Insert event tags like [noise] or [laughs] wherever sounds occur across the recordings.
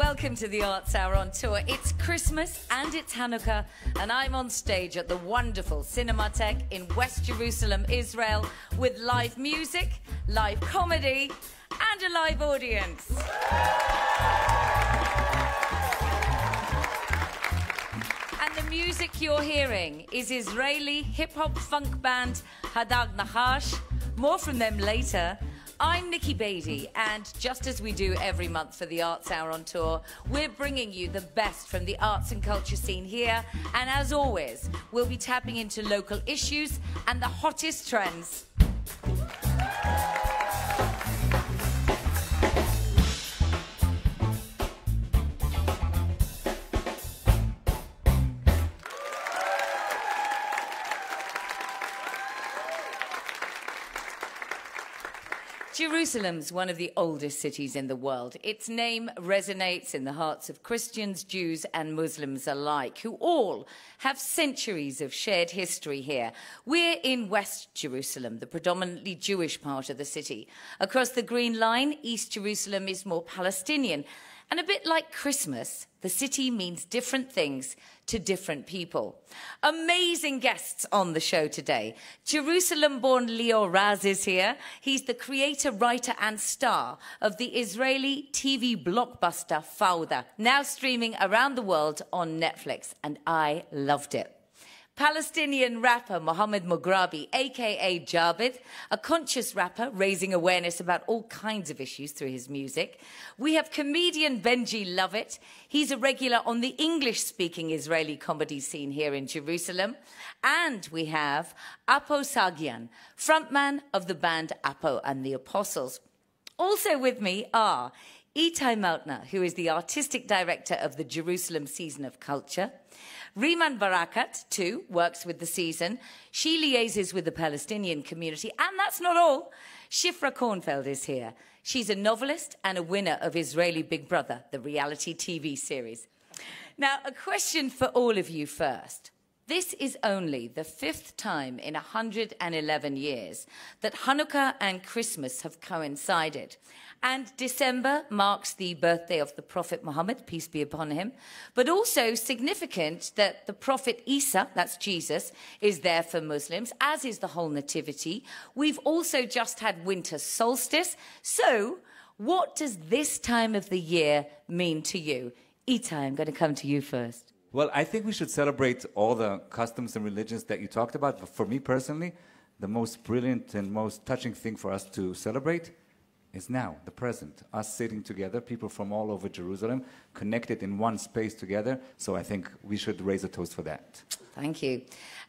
welcome to the Arts Hour on tour. It's Christmas and it's Hanukkah, and I'm on stage at the wonderful Cinematheque in West Jerusalem, Israel, with live music, live comedy, and a live audience. And the music you're hearing is Israeli hip hop funk band Hadag Nahash. More from them later. I'm Nikki Beatty, and just as we do every month for the Arts Hour on Tour, we're bringing you the best from the arts and culture scene here. And as always, we'll be tapping into local issues and the hottest trends. Jerusalem's one of the oldest cities in the world. Its name resonates in the hearts of Christians, Jews, and Muslims alike, who all have centuries of shared history here. We're in West Jerusalem, the predominantly Jewish part of the city. Across the Green Line, East Jerusalem is more Palestinian. And a bit like Christmas, the city means different things to different people. Amazing guests on the show today. Jerusalem born Lior Raz is here. He's the creator, writer, and star of the Israeli TV blockbuster Fauda, now streaming around the world on Netflix. And I loved it. Palestinian rapper Mohammed Mughrabi, aka Jabed, a conscious rapper raising awareness about all kinds of issues through his music. We have comedian Benji Lovitt. He's a regular on the English speaking Israeli comedy scene here in Jerusalem. And we have Apo Sahagian, frontman of the band Apo and the Apostles. Also with me are Itai Mautner, who is the artistic director of the Jerusalem Season of Culture. Riman Barakat, too, works with the season. She liaises with the Palestinian community. And that's not all. Shifra Kornfeld is here. She's a novelist and a winner of Israeli Big Brother, the reality TV series. Now, a question for all of you first. This is only the fifth time in 111 years that Hanukkah and Christmas have coincided. And December marks the birthday of the Prophet Muhammad, peace be upon him, but also significant that the Prophet Isa, that's Jesus, is there for Muslims, as is the whole Nativity. We've also just had winter solstice. So, what does this time of the year mean to you? Itai, I'm going to come to you first. Well, I think we should celebrate all the customs and religions that you talked about. But for me personally, the most brilliant and most touching thing for us to celebrate is now, the present. Us sitting together, people from all over Jerusalem, connected in one space together. So I think we should raise a toast for that. Thank you.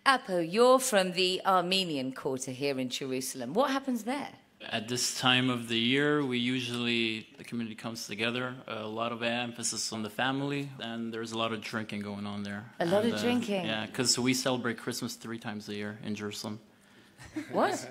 Apo, you're from the Armenian quarter here in Jerusalem. What happens there? At this time of the year, we usually, the community comes together. A lot of emphasis on the family, and there's a lot of drinking going on there. A lot and, of drinking? Yeah, because we celebrate Christmas three times a year in Jerusalem. What?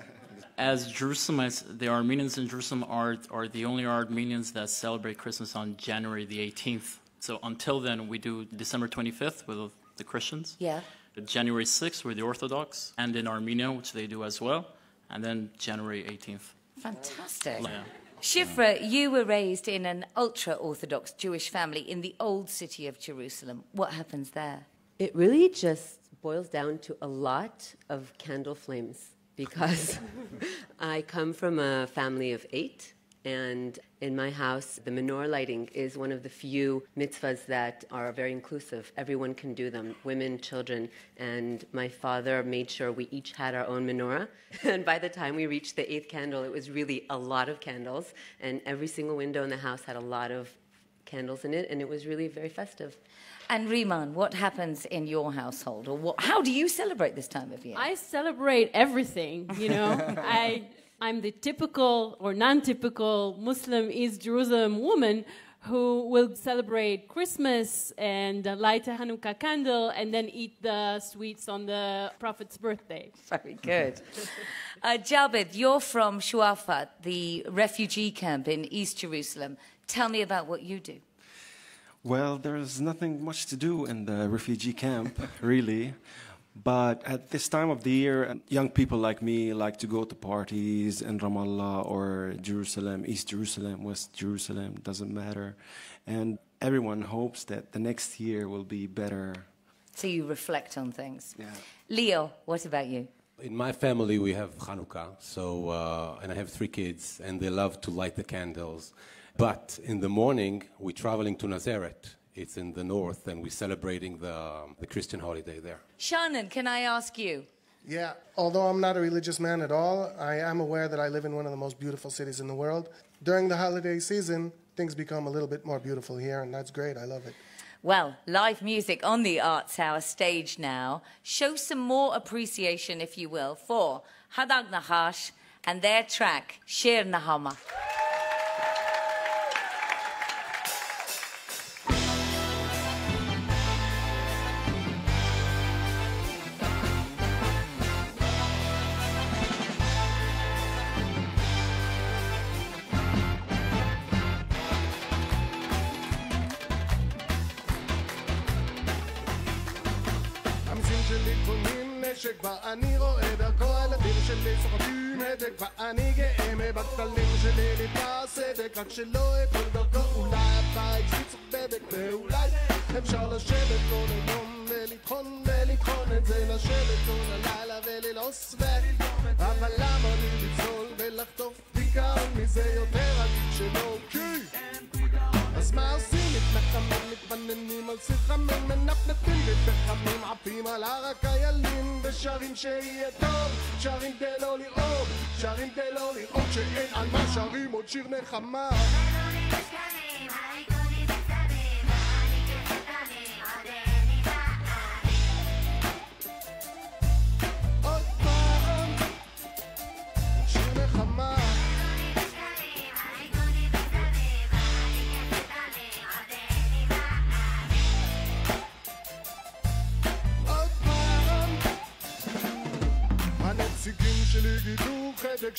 as Jerusalem, as the Armenians in Jerusalem are, are the only Armenians that celebrate Christmas on January the 18th. So until then, we do December 25th with the Christians. Yeah. January 6th with the Orthodox, and in Armenia, which they do as well, and then January 18th. Fantastic. Yeah. Shifra, you were raised in an ultra Orthodox Jewish family in the old city of Jerusalem. What happens there? It really just boils down to a lot of candle flames because [laughs] I come from a family of eight. And in my house, the menorah lighting is one of the few mitzvahs that are very inclusive. Everyone can do them, women, children. And my father made sure we each had our own menorah. [laughs] And by the time we reached the eighth candle, it was really a lot of candles. And every single window in the house had a lot of candles in it. And it was really very festive. And Riman, what happens in your household, or what, how do you celebrate this time of year? I celebrate everything. You know, [laughs] I I'm the typical or non-typical Muslim East Jerusalem woman who will celebrate Christmas and uh, light a Hanukkah candle and then eat the sweets on the Prophet's birthday. [laughs] Very good. uh, Jabed, you're from Shuafat, the refugee camp in East Jerusalem. Tell me about what you do. Well, there's nothing much to do in the refugee camp, really. But at this time of the year, young people like me like to go to parties in Ramallah or Jerusalem, East Jerusalem, West Jerusalem, doesn't matter. And everyone hopes that the next year will be better. So you reflect on things. Yeah. Lior, what about you? In my family, we have Hanukkah, so uh, and I have three kids, and they love to light the candles. But in the morning, we're traveling to Nazareth. It's in the north, and we're celebrating the, um, the Christian holiday there. Shannon, can I ask you? Yeah, although I'm not a religious man at all, I am aware that I live in one of the most beautiful cities in the world. During the holiday season, things become a little bit more beautiful here, and that's great. I love it. Well, live music on the Arts Hour stage now. Show some more appreciation, if you will, for Hadag Nahash and their track, Shir Nahama. שלא אפול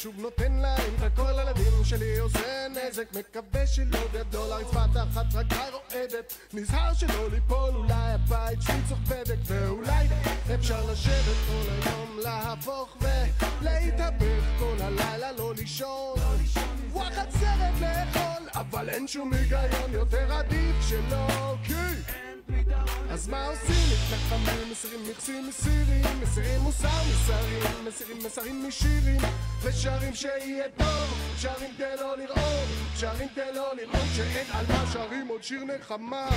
שוב נותן להם את הכל הילדים שלי עושה נזק מקווה שלא גדול. הרצפה תחת רגליי רועדת נזהר שלא ליפול אולי הבית שלי צריך בדק ואולי אפשר לשבת כל היום להפוך ולהתהפך כל הלילה לא לישון. וואחד סרט לאכול אבל אין שום היגיון יותר עדיף שלא כי אז מה עושים? מתנחמים, מסירים מכסים, מסירים, מסירים מוסר מסרים, מסירים מסרים משירים, ושרים שיהיה טוב, שרים כדי לא לראות, שרים כדי לא לראות שאין על מה שרים עוד שיר נחמה.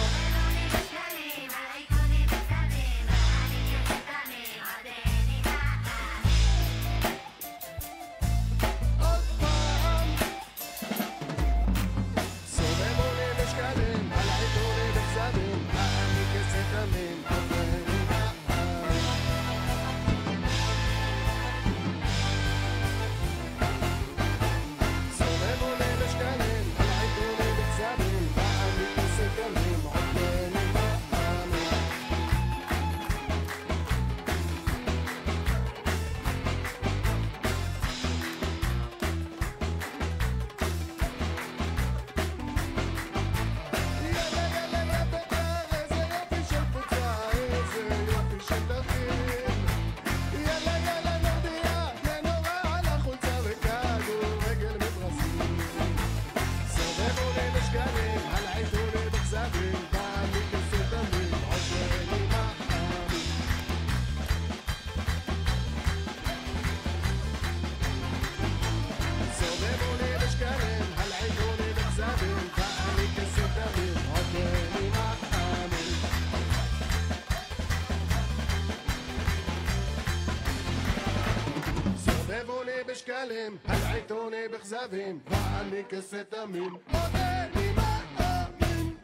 shake that עולה בשקלים, הלעיד עולה בכזבים, ואני כסף דמים, עוד בנימה חמים.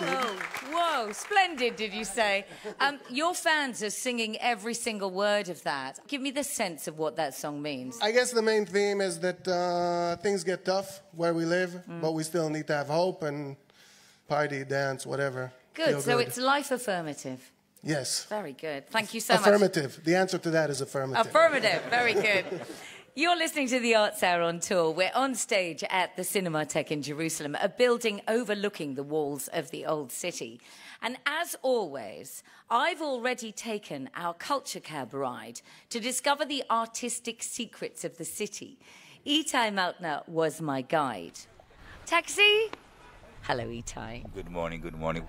Whoa, whoa, splendid, did you say? Um, your fans are singing every single word of that. Give me the sense of what that song means. I guess the main theme is that uh, things get tough where we live, but we still need to have hope and party, dance, whatever. Good, Feel so it's life affirmative. yes, Very good. Thank you so much. affirmative. The answer to that is affirmative. Affirmative, very [laughs] good. You're listening to the Arts Hour on tour. We're on stage at the Cinematheque in Jerusalem, a building overlooking the walls of the old city. And as always, I've already taken our culture cab ride to discover the artistic secrets of the city. Itai Mautner was my guide. Taxi? Hello, Itai. Good morning, good morning.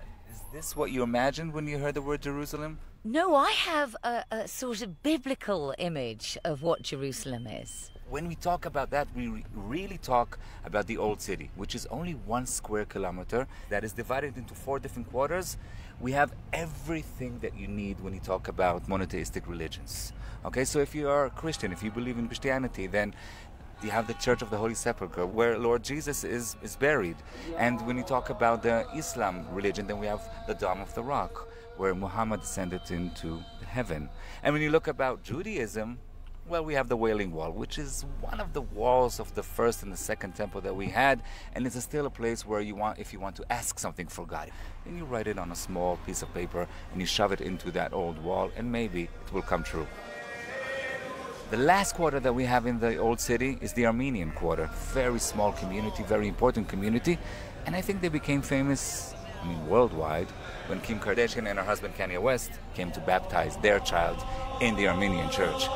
Is this what you imagined when you heard the word Jerusalem? No, I have a, a sort of biblical image of what Jerusalem is. When we talk about that, we re- really talk about the old city, which is only one square kilometer that is divided into four different quarters. We have everything that you need when you talk about monotheistic religions. Okay, so if you are a Christian, if you believe in Christianity, then you have the Church of the Holy Sepulchre, where Lord Jesus is, is buried. And when you talk about the Islam religion, then we have the Dome of the Rock, where Muhammad ascended into heaven. And when you look about Judaism, well, we have the Wailing Wall, which is one of the walls of the first and the second temple that we had, and it's still a place where you want, if you want to ask something for God, then you write it on a small piece of paper and you shove it into that old wall, and maybe it will come true. The last quarter that we have in the old city is the Armenian quarter. Very small community, very important community, and I think they became famous, I mean, worldwide, when Kim Kardashian and her husband Kanye West came to baptize their child in the Armenian church.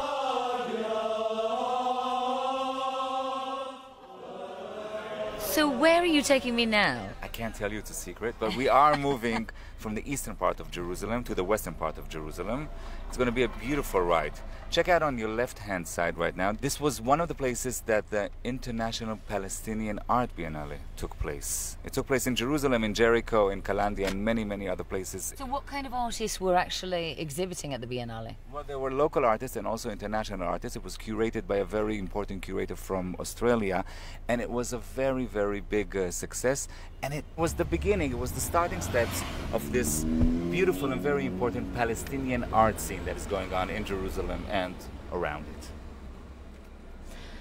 So, where are you taking me now? I can't tell you it's a secret, but we are moving [laughs] from the eastern part of Jerusalem to the western part of Jerusalem. It's going to be a beautiful ride. Check out on your left hand side right now. This was one of the places that the International Palestinian Art Biennale took place. It took place in Jerusalem, in Jericho, in Kalandia, and many, many other places. So, what kind of artists were actually exhibiting at the Biennale? Well, there were local artists and also international artists. It was curated by a very important curator from Australia, and it was a very, very big uh, success. And it was the beginning, it was the starting steps of this beautiful and very important Palestinian art scene that is going on in Jerusalem and around it.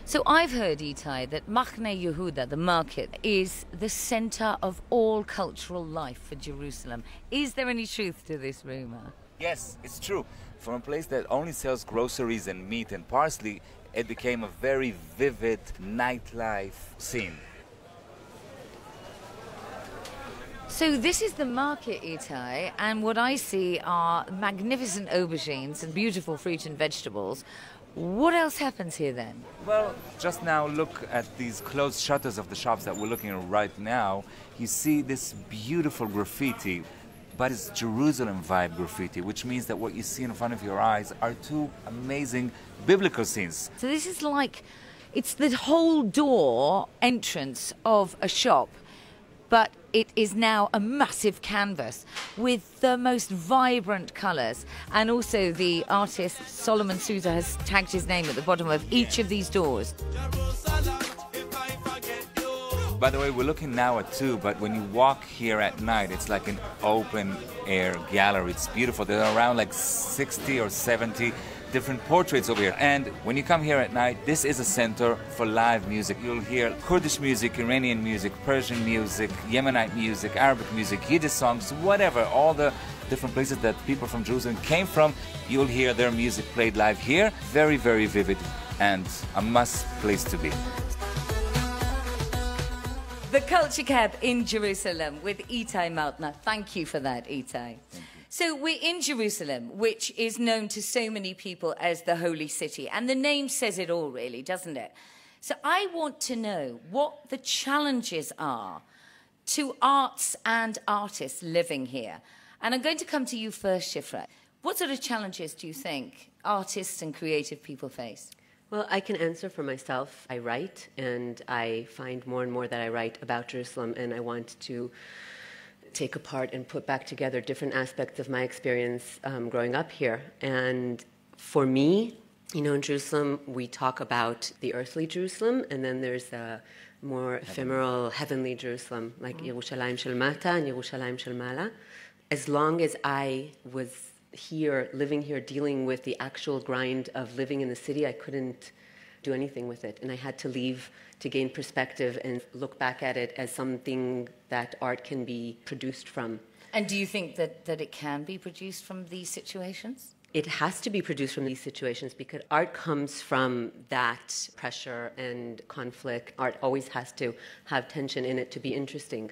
So I've heard, Itai, that Machne Yehuda, the market, is the center of all cultural life for Jerusalem. Is there any truth to this rumor? Yes, it's true. From a place that only sells groceries and meat and parsley, it became a very vivid nightlife scene. So this is the market, Itai, and what I see are magnificent aubergines and beautiful fruit and vegetables. What else happens here then? Well, just now look at these closed shutters of the shops that we're looking at right now. You see this beautiful graffiti, but it's Jerusalem vibe graffiti, which means that what you see in front of your eyes are two amazing biblical scenes. So this is like it's the whole door entrance of a shop, but it is now a massive canvas with the most vibrant colours. And also, the artist Solomon Souza has tagged his name at the bottom of each of these doors. By the way, we're looking now at two, but when you walk here at night, it's like an open air gallery. It's beautiful. There are around like 60 or 70 different portraits over here. And when you come here at night, this is a center for live music. You'll hear Kurdish music, Iranian music, Persian music, Yemenite music, Arabic music, Yiddish songs, whatever. All the different places that people from Jerusalem came from, you'll hear their music played live here. Very, very vivid and a must place to be. The Culture Cab in Jerusalem with Itai Mautner. Thank you for that, Itai. So we're in Jerusalem, which is known to so many people as the holy city. And the name says it all, really, doesn't it? So I want to know what the challenges are to arts and artists living here. And I'm going to come to you first, Shifra. What sort of challenges do you think artists and creative people face? Well, I can answer for myself. I write, and I find more and more that I write about Jerusalem, and I want to take apart and put back together different aspects of my experience um, growing up here. And for me, you know, in Jerusalem, we talk about the earthly Jerusalem, and then there's a more ephemeral heavenly Jerusalem, like Yerushalayim Shel Mata and Yerushalayim Shel Mala. As long as I was here, living here, dealing with the actual grind of living in the city, I couldn't do anything with it. And I had to leave to gain perspective and look back at it as something that art can be produced from. And do you think that, that it can be produced from these situations? it has to be produced from these situations because art comes from that pressure and conflict. Art always has to have tension in it to be interesting.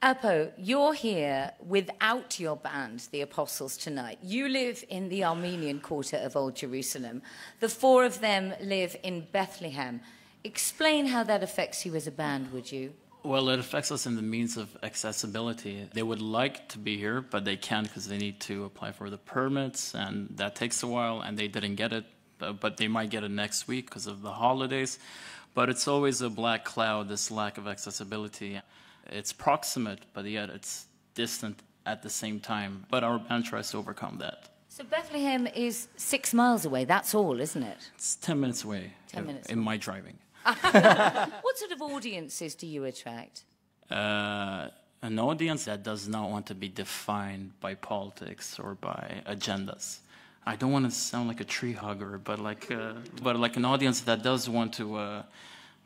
Apo, you're here without your band, the Apostles, tonight. You live in the Armenian quarter of Old Jerusalem. The four of them live in Bethlehem. Explain how that affects you as a band, would you? Well, it affects us in the means of accessibility. They would like to be here, but they can't because they need to apply for the permits, and that takes a while, and they didn't get it, but they might get it next week because of the holidays. But it's always a black cloud, this lack of accessibility. It's proximate, but yet it's distant at the same time. But our band tries to overcome that. So Bethlehem is six miles away, that's all, isn't it? It's 10 minutes away 10 uh, minutes in my driving. [laughs] What sort of audiences do you attract? uh, an audience that does not want to be defined by politics or by agendas. I don't want to sound like a tree hugger, but like, uh, but like an audience that does want to uh,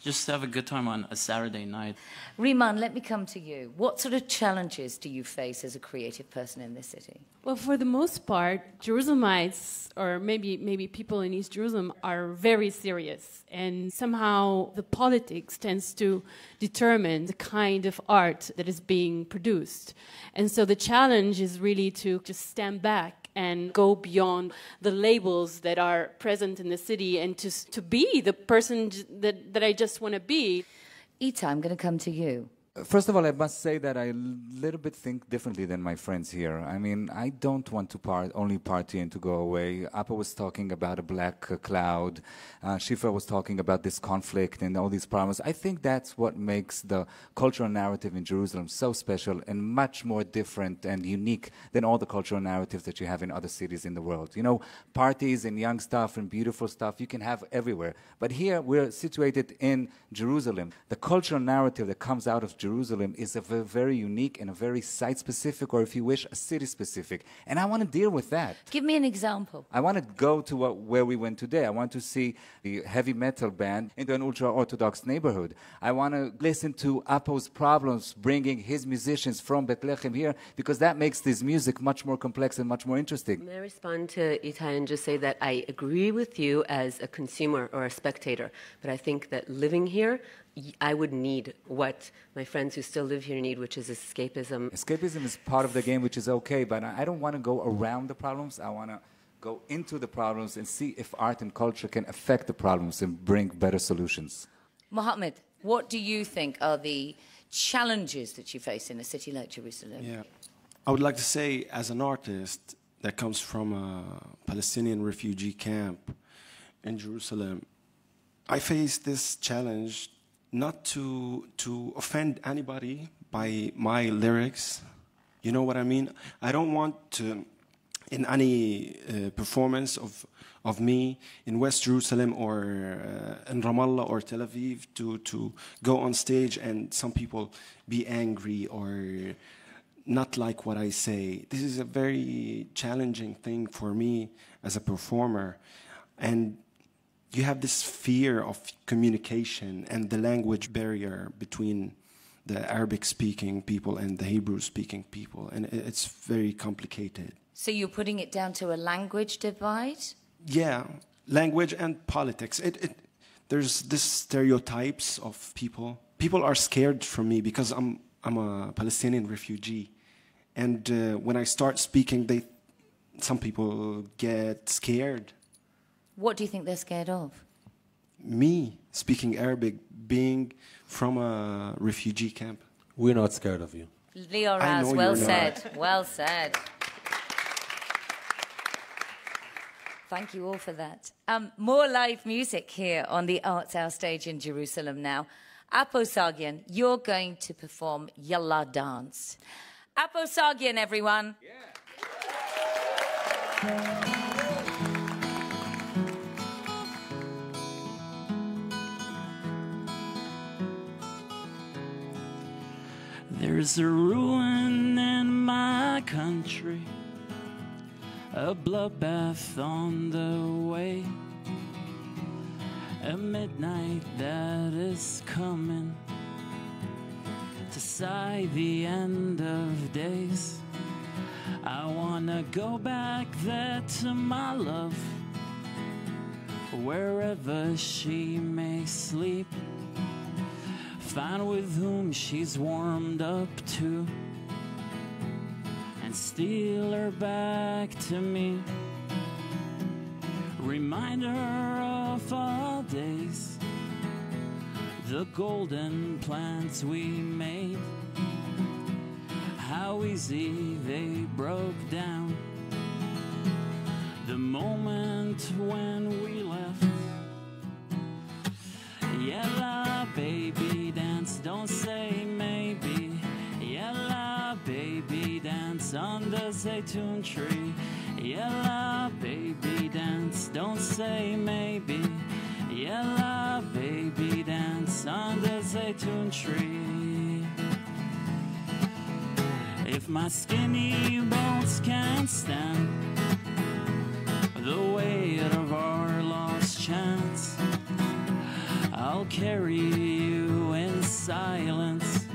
just have a good time on a Saturday night. Riman, let me come to you. What sort of challenges do you face as a creative person in this city? Well, for the most part, Jerusalemites, or maybe maybe people in East Jerusalem, are very serious, and somehow the politics tends to determine the kind of art that is being produced. And so the challenge is really to just stand back and go beyond the labels that are present in the city, and to to be the person that that I just want to be. Itai, I'm going to come to you. First of all, I must say that I a little bit think differently than my friends here. I mean, I don't want to part, only party and to go away. Apo was talking about a black cloud. Uh, Shifra was talking about this conflict and all these problems. I think that's what makes the cultural narrative in Jerusalem so special and much more different and unique than all the cultural narratives that you have in other cities in the world. You know, parties and young stuff and beautiful stuff you can have everywhere. But here we're situated in Jerusalem. The cultural narrative that comes out of Jerusalem is a very unique and a very site specific, or if you wish, a city specific. And I want to deal with that. Give me an example. I want to go to what, where we went today. I want to see the heavy metal band into an ultra Orthodox neighborhood. I want to listen to Apo's problems, bringing his musicians from Bethlehem here, because that makes this music much more complex and much more interesting. May I respond to Itai and just say that I agree with you as a consumer or a spectator, but I think that living here, y- I would need what my friends who still live here need, which is escapism. Escapism is part of the game, which is okay, but I I don't want to go around the problems. I want to go into the problems and see if art and culture can affect the problems and bring better solutions. Mohammed, what do you think are the challenges that you face in a city like Jerusalem? Yeah. I would like to say, as an artist that comes from a Palestinian refugee camp in Jerusalem, I face this challenge not to, to offend anybody by my lyrics. You know what I mean? I don't want to, in any uh, performance of, of me in West Jerusalem or uh, in Ramallah or Tel Aviv, to, to go on stage and some people be angry or not like what I say. This is a very challenging thing for me as a performer. And you have this fear of communication and the language barrier between the Arabic speaking people and the Hebrew speaking people. And it's very complicated. So you're putting it down to a language divide? Yeah, language and politics. It, it, there's this stereotypes of people. People are scared from me because I'm I'm a Palestinian refugee, and uh, when I start speaking, they some people get scared. What do you think they're scared of? Me speaking Arabic, being from a refugee camp. We're not scared of you. Lior I Raz, well you're said. not. Well said. Thank you all for that. Um, more live music here on the Arts Hour stage in Jerusalem now. Apo Sahagian, you're going to perform Yalla Dance. Apo Sahagian, everyone. There's a ruin in my country, a bloodbath on the way, a midnight that is coming to sigh the end of days. I wanna go back there to my love, wherever she may sleep. Find with whom she's warmed up to, and steal her back to me. Remind her of our days, the golden plans we made how easy they broke down. The moment when we left. Yella, baby, don't say maybe. Yella, baby, dance under the Zaytun tree. Yella, baby, dance, don't say maybe. Yella, baby, dance under the Zaytun tree. If my skinny bones can't stand the weight of our lost chance, I'll carry you silence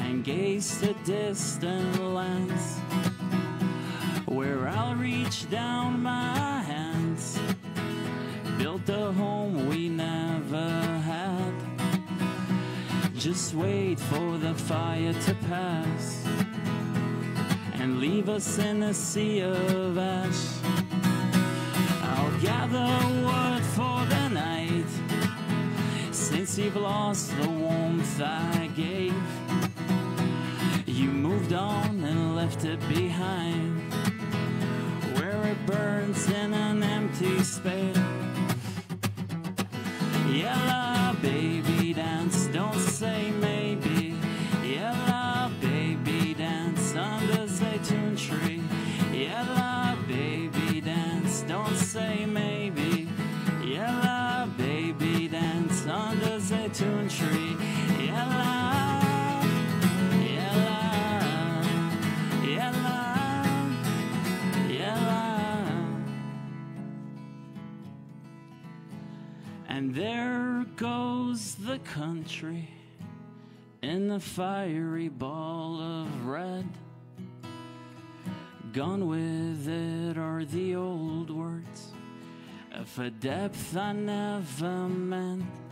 and gaze to distant lands where I'll reach down my hands, build a home we never had. Just wait for the fire to pass and leave us in a sea of ash. I'll gather wood for you've lost the warmth I gave. You moved on and left it behind where it burns in an empty space. Yella, baby, dance, don't say maybe. Yella, baby, dance under Zaytun tree. Yella, baby, dance, don't say maybe. Zaytun tree. Yella. And there goes the country in the fiery ball of red. Gone with it are the old words of a depth I never meant.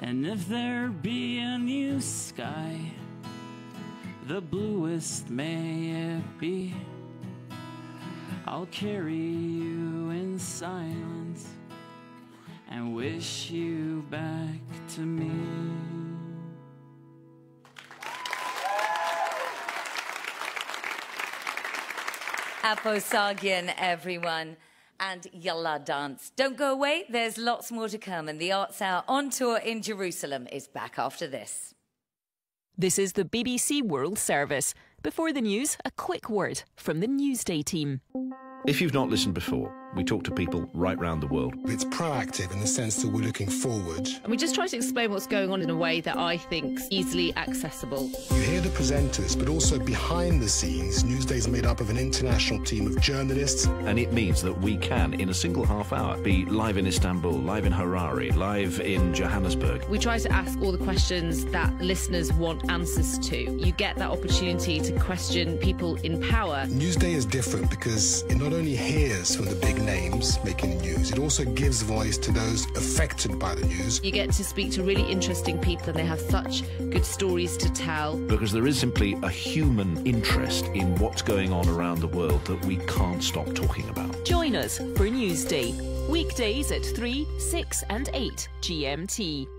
And if there be a new sky, the bluest may it be, I'll carry you in silence and wish you back to me. Apo Sahagian, everyone. And Yalla Dance. Don't go away, there's lots more to come, and the Arts Hour on tour in Jerusalem is back after this. This is the BBC World Service. Before the news, a quick word from the Newsday team. If you've not listened before, we talk to people right round the world. It's proactive in the sense that we're looking forward. And we just try to explain what's going on in a way that I think's easily accessible. You hear the presenters, but also behind the scenes, Newsday is made up of an international team of journalists. And it means that we can, in a single half hour, be live in Istanbul, live in Harare, live in Johannesburg. We try to ask all the questions that listeners want answers to. You get that opportunity to question people in power. Newsday is different because it not only hears from the big names making the news, it also gives voice to those affected by the news. You get to speak to really interesting people and they have such good stories to tell. Because there is simply a human interest in what's going on around the world that we can't stop talking about. Join us for Newsday, weekdays at 3, 6, and 8 GMT.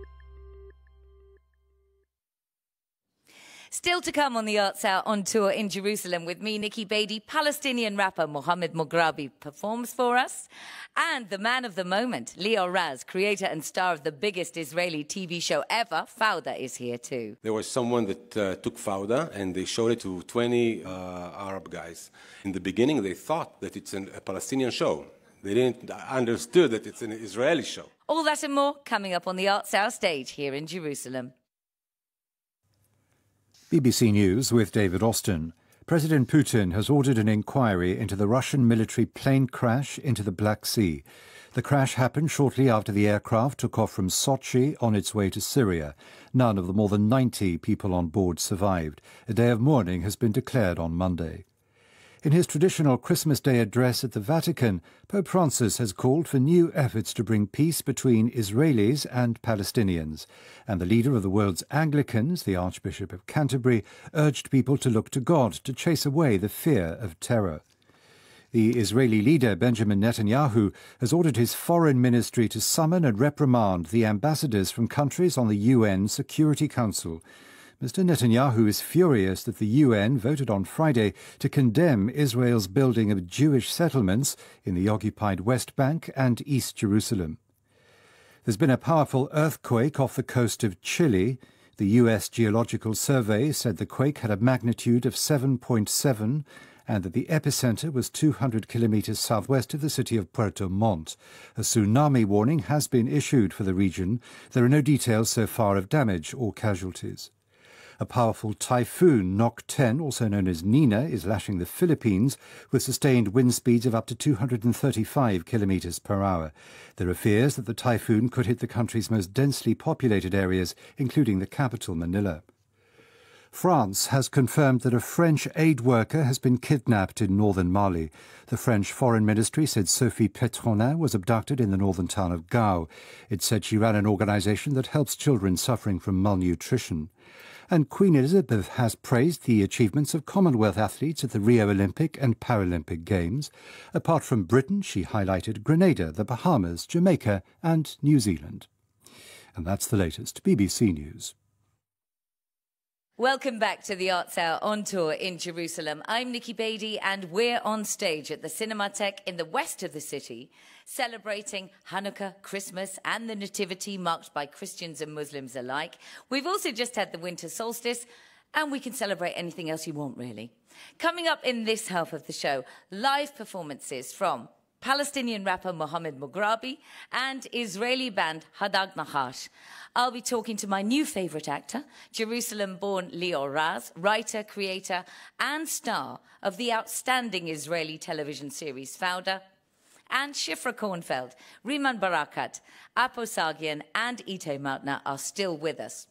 Still to come on the Arts Hour on tour in Jerusalem with me, Nikki Beatty, Palestinian rapper Mohammed Mughrabi performs for us, and the man of the moment, Lior Raz, creator and star of the biggest Israeli TV show ever, Fauda, is here too. There was someone that uh, took Fauda and they showed it to 20 uh, Arab guys. In the beginning, they thought that it's an, a Palestinian show. They didn't understood that it's an Israeli show. All that and more coming up on the Arts Hour stage here in Jerusalem. BBC News with David Austin. President Putin has ordered an inquiry into the Russian military plane crash into the Black Sea. The crash happened shortly after the aircraft took off from Sochi on its way to Syria. None of the more than 90 people on board survived. A day of mourning has been declared on Monday. In his traditional Christmas Day address at the Vatican, Pope Francis has called for new efforts to bring peace between Israelis and Palestinians. And the leader of the world's Anglicans, the Archbishop of Canterbury, urged people to look to God to chase away the fear of terror. The Israeli leader Benjamin Netanyahu has ordered his foreign ministry to summon and reprimand the ambassadors from countries on the UN Security Council. Mr. Netanyahu is furious that the UN voted on Friday to condemn Israel's building of Jewish settlements in the occupied West Bank and East Jerusalem. There's been a powerful earthquake off the coast of Chile. The U.S. Geological Survey said the quake had a magnitude of 7.7 and that the epicenter was 200 kilometers southwest of the city of Puerto Montt. A tsunami warning has been issued for the region. There are no details so far of damage or casualties. A powerful typhoon, Nock-ten, also known as Nina, is lashing the Philippines with sustained wind speeds of up to 235 kilometers per hour. There are fears that the typhoon could hit the country's most densely populated areas, including the capital, Manila. France has confirmed that a French aid worker has been kidnapped in northern Mali. The French Foreign Ministry said Sophie Petronin was abducted in the northern town of Gao. It said she ran an organization that helps children suffering from malnutrition. And Queen Elizabeth has praised the achievements of Commonwealth athletes at the Rio Olympic and Paralympic Games. Apart from Britain, she highlighted Grenada, the Bahamas, Jamaica, and New Zealand. And that's the latest BBC News. Welcome back to the Arts Hour on tour in Jerusalem. I'm Nikki Beatty and we're on stage at the Cinematheque in the west of the city, celebrating Hanukkah, Christmas, and the Nativity marked by Christians and Muslims alike. We've also just had the winter solstice, and we can celebrate anything else you want, really. Coming up in this half of the show, live performances from Palestinian rapper Mohammed Mughrabi, and Israeli band Hadag Nahash. I'll be talking to my new favorite actor, Jerusalem born Lior Raz, writer, creator, and star of the outstanding Israeli television series Fauda, and Shifra Kornfeld, Riman Barakat, Apo Sahagian, and Itai Mautner are still with us.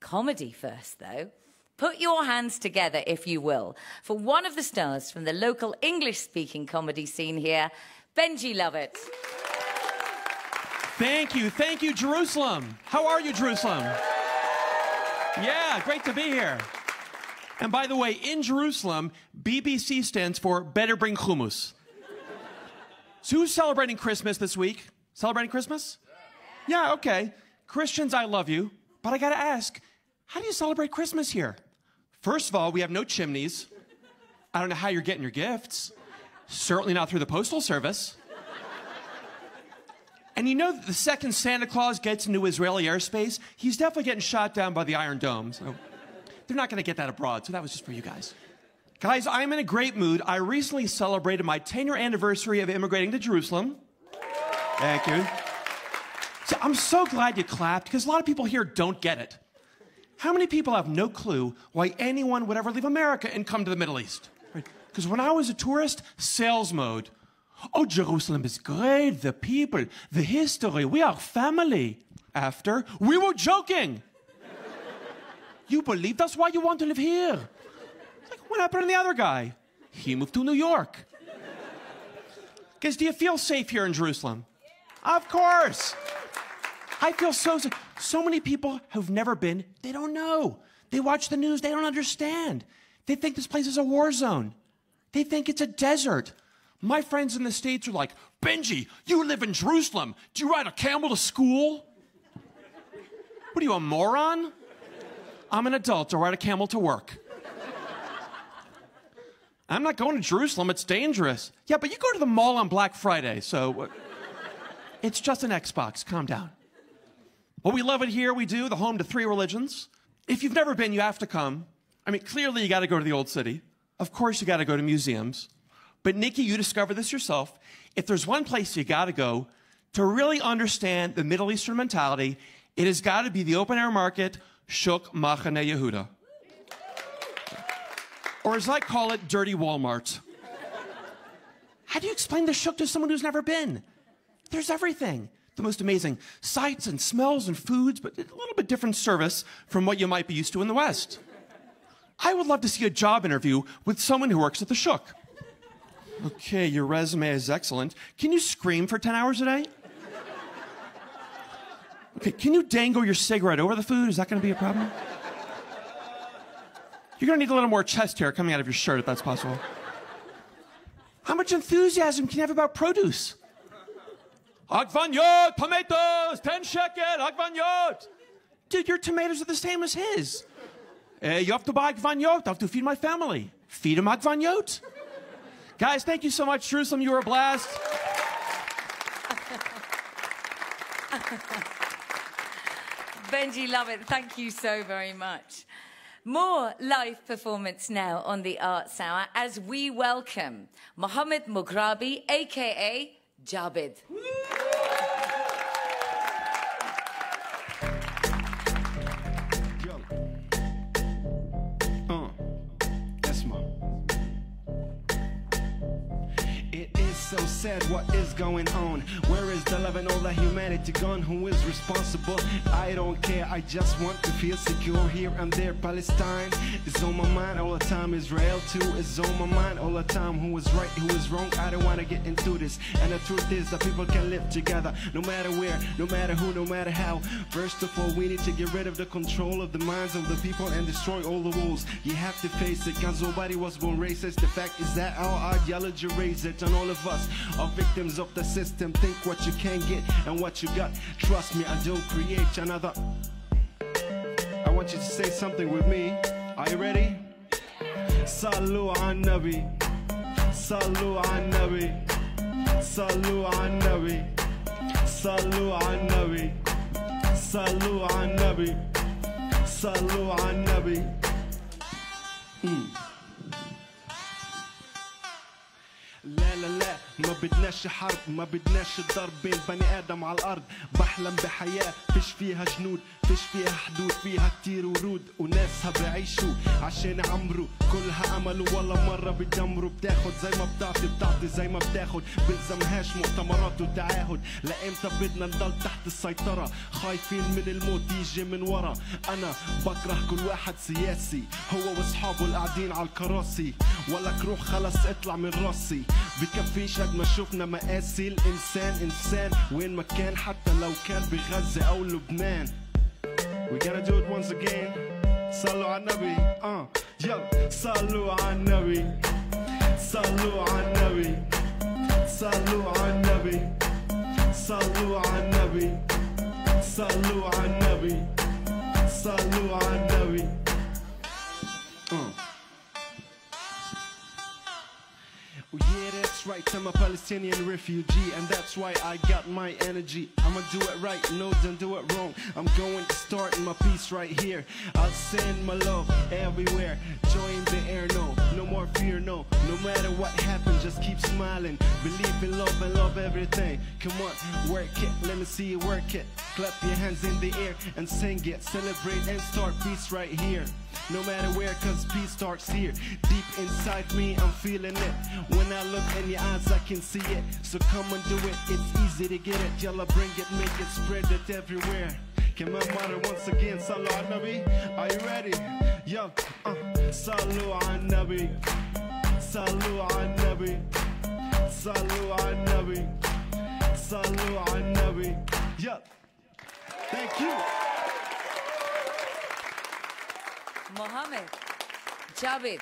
Comedy first, though. Put your hands together, if you will, for one of the stars from the local English speaking comedy scene here, Benji Lovitt. Thank you. Thank you, Jerusalem. How are you, Jerusalem? Yeah, great to be here. And by the way, in Jerusalem, BBC stands for Better Bring Hummus. So who's celebrating Christmas this week? Celebrating Christmas? Yeah, okay. Christians, I love you. But I gotta ask, how do you celebrate Christmas here? First of all, we have no chimneys. I don't know how you're getting your gifts. Certainly not through the Postal Service. And you know that the second Santa Claus gets into Israeli airspace, he's definitely getting shot down by the Iron Dome. So they're not going to get that abroad. So that was just for you guys. Guys, I'm in a great mood. I recently celebrated my 10 year anniversary of immigrating to Jerusalem. Thank you. So I'm so glad you clapped because a lot of people here don't get it. How many people have no clue why anyone would ever leave America and come to the Middle East? Because when I was a tourist, sales mode. Oh, Jerusalem is great, the people, the history, we are family. After, we were joking. you believe that's why you want to live here? It's Like, what happened to the other guy? He moved to New York. Because do you feel safe here in Jerusalem? Of course. I feel so safe. So many people who've never been, they don't know. They watch the news, they don't understand. They think this place is a war zone. They think it's a desert. My friends in the States are like, Benji, you live in Jerusalem. Do you ride a camel to school? What are you, a moron? I'm an adult. I ride a camel to work. I'm not going to Jerusalem. It's dangerous. Yeah, but you go to the mall on Black Friday, so uh, it's just an Xbox. Calm down. Well, we love it here. We do, the home to three religions. If you've never been, you have to come. I mean, clearly you got to go to the old city. Of course, you got to go to museums. But Nikki, you discovered this yourself. If there's one place you got to go to really understand the Middle Eastern mentality, it has got to be the open air market, Shuk Machane Yehuda. Or as I call it, dirty Walmart. How do you explain the Shuk to someone who's never been? there's everything. The most amazing sights and smells and foods, but a little bit different service from what you might be used to in the West. I would love to see a job interview with someone who works at the Shuk. Okay, your resume is excellent. Can you scream for 10 hours a day? Okay, can you dangle your cigarette over the food? Is that going to be a problem? You're going to need a little more chest hair coming out of your shirt if that's possible. How much enthusiasm can you have about produce? Agvanyot, tomatoes, 10 shekel, agvanyot. Dude, your tomatoes are the same as his. Uh, you have to buy agvanyot. I have to feed my family. Feed him agvanyot. Guys, thank you so much. Jerusalem, you were a blast. [laughs] Benji Lovitt. Thank you so very much. More live performance now on the Arts Hour as we welcome Mohammed Mughrabi, aka Jabid. Sad what is going on. Where is the love and all the humanity gone? Who is responsible? I don't care. I just want to feel secure here and there. Palestine is on my mind all the time. Israel too is on my mind all the time. Who is right? Who is wrong? I don't want to get into this. And the truth is that people can live together no matter where, no matter who, no matter how. First of all, we need to get rid of the control of the minds of the people and destroy all the walls. You have to face it, cause nobody was born racist. The fact is that our ideology raised it, and all of us are victims of the system. Think what you can get and what you got. Trust me, I don't create another. I want you to say something with me. Are you ready? Salu an Nabi. Salu an Nabi. Salu an Nabi. Salu an Nabi. Salu an Nabi. Salu an Nabi. Mm. بدناش حرب ما بدناش الضرب بين بني آدم على الأرض. بحلم بحياة فيش فيها جنود فيش فيها حدود فيها كتير ورود وناسها بعيشوا. عشان عمرو كلها أمل ولا مرة بيدمروا بتاخد زي ما بتعطي بتعطي زي ما بتاخد. بلزمهاش مؤتمرات وتعاهد. لامتى بدنا نضل تحت السيطرة؟ خايفين من الموت يجي من ورا. أنا بكره كل واحد سياسي. هو وأصحابه القاعدين على الكراسي. ولك روح خلص اطلع من راسي. بكفيش قد شفنا مقاسي الإنسان إنسان وين ما كان حتى لو كان بغزه أو لبنان. We gotta do it once again. صلوا على النبي. آه. يلا. صلوا على النبي. صلوا على النبي. صلوا على النبي. صلوا على النبي. صلوا على النبي. صلوا على النبي. uh. Oh yeah, right. I'm a Palestinian refugee, and that's why I got my energy. I'ma do it right, no, don't do it wrong. I'm going to start my peace right here. I'll send my love everywhere. Join the air, no, no more fear, no. No matter what happens, just keep smiling. Believe in love and love everything. Come on, work it. Let me see you work it. Clap your hands in the air and sing it. Celebrate and start peace right here. No matter where, cause peace starts here. Deep inside me, I'm feeling it. When I look in your eyes, I can see it. So come and do it, it's easy to get it. Yalla, bring it, make it, spread it everywhere. Come on, mother, once again, Salu al Nabi. Are you ready? Yo, uh, Salu al Nabi. Salu al Nabi. Salu al Nabi. Salu al Nabi. Yo, thank you. Mohammed, Jabid,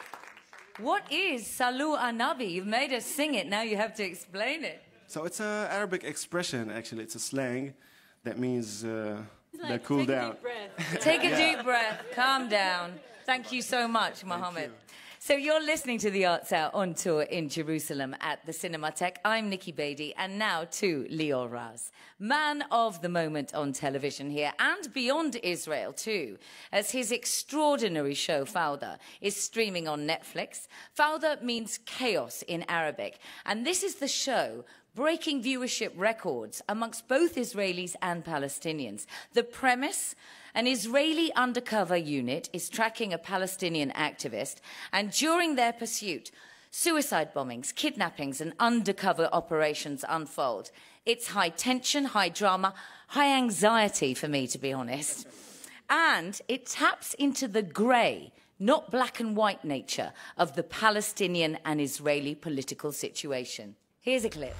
what is Salu Anabi? You've made us sing it, now you have to explain it. So it's an Arabic expression, actually. It's a slang that means uh, It's that like, cool take a down. deep breath. Take a [laughs] Yeah. deep breath, calm down. Thank you so much, Mohammed. So you're listening to the Arts Hour on tour in Jerusalem at the Cinematheque. I'm Nikki Bedi, and now to Lior Raz, man of the moment on television here and beyond Israel too, as his extraordinary show Fauda is streaming on Netflix. Fauda means chaos in Arabic, and this is the show breaking viewership records amongst both Israelis and Palestinians. The premise an Israeli undercover unit is tracking a Palestinian activist, and during their pursuit, suicide bombings, kidnappings, and undercover operations unfold. It's high tension, high drama, high anxiety for me, to be honest. And it taps into the grey, not black and white nature of the Palestinian and Israeli political situation. Here's a clip.